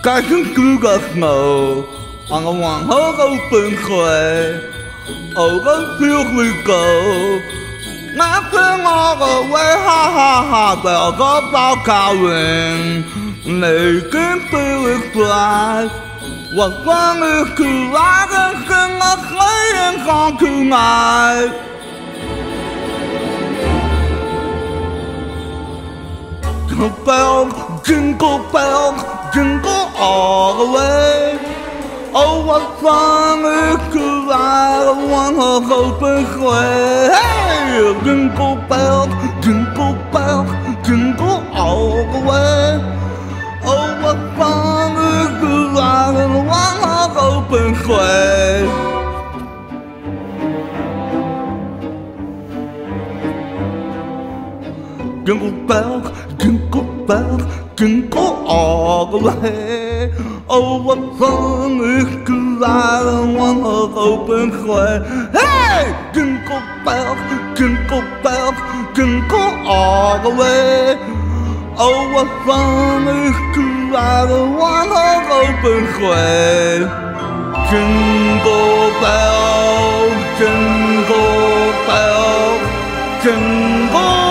Kajun kugak no, ang awang hogo pun kwe, ogan piuliko, na pung ogo we ha ha ha, be ogo bao kawin, ne kim piulik blai, wa kwang u kuwagan kung a klayin kong kungai. Jingle bell, jingle bell, jingle all the way. Oh, what fun it could ride a open way. Hey, jingle bell, jingle bell, jingle all the way. Oh, what fun it could ride a open way. Jingle bell, jingle bell, jingle away. Oh, what fun it could I one of open clay. Hey, Ginkgo Bell, Ginkgo Bell, Ginkgo away. Oh, what fun it could I one of open clay. Ginkgo Bell, Ginkgo Bell, Ginkgo Bell.